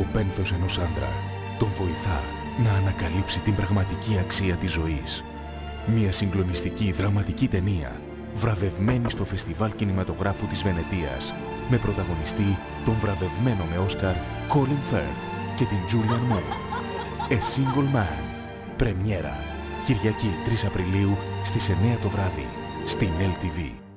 Το πένθος ενός άντρα τον βοηθά να ανακαλύψει την πραγματική αξία της ζωής. Μια συγκλονιστική δραματική ταινία βραβευμένη στο Φεστιβάλ Κινηματογράφου της Βενετίας με πρωταγωνιστή τον βραβευμένο με Όσκαρ Colin Firth και την Julian Moore. A Single Man. Πρεμιέρα. Κυριακή 3 Απριλίου στις 9 το βράδυ στην LTV.